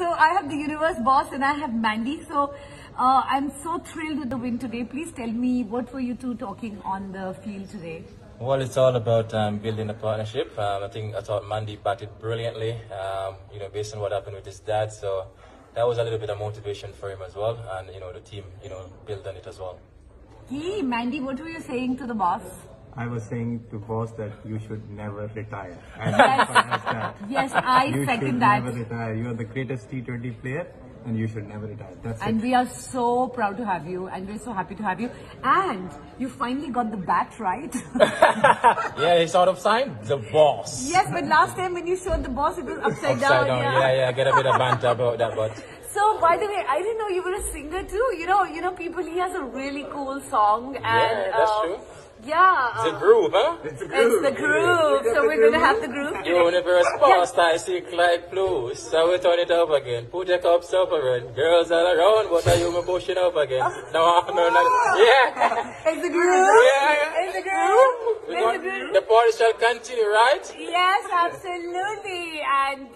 So I have the universe boss and I have Mandy. So uh, I'm so thrilled with the win today. Please tell me what were you two talking on the field today? Well, it's all about um, building a partnership. Um, I think I thought Mandy batted brilliantly, um, you know, based on what happened with his dad. So that was a little bit of motivation for him as well. And, you know, the team, you know, built on it as well. Hey, Mandy, what were you saying to the boss? I was saying to boss that you should never retire. And Yes. that's that. Yes, I you second should never retire. You are the greatest T20 player and you should never retire. That's And it. we are so proud to have you and we're so happy to have you. And you finally got the bat right. Yeah, he sort of signed the boss. yes, but last time when you showed the boss, it was upside, Upside down, yeah, yeah, get a bit of banter about that, but So, by the way, I didn't know you were a singer too. You know, you know, people. He has a really cool song, and Yeah, that's uh, true. Yeah, it's a uh, groove, huh? It's, a It's the groove. So we're gonna have the groove. today. Universe boss, I see like blues. So we turn it up again. Put your cups up around. Girls all around, what are you me pushing up again? No, no, no. Yeah. It's the groove. Yeah. It's the groove. It's want- the groove. The party shall continue, right? Yes, absolutely. And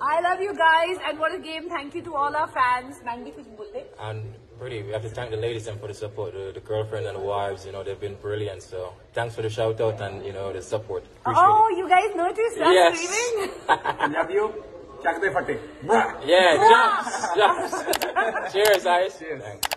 I love you guys. And what a game! Thank you to all our fans. Mandy kuch bolte? And Preity, we have to thank the ladies and for the support, the, the girlfriend and the wives. You know, they've been brilliant. So thanks for the shout out and you know the support. Appreciate Oh, you guys noticed us Yes. screaming? Love you. Chak de phatte. Yeah, jumps, jumps. Cheers, guys. Cheers. Thanks.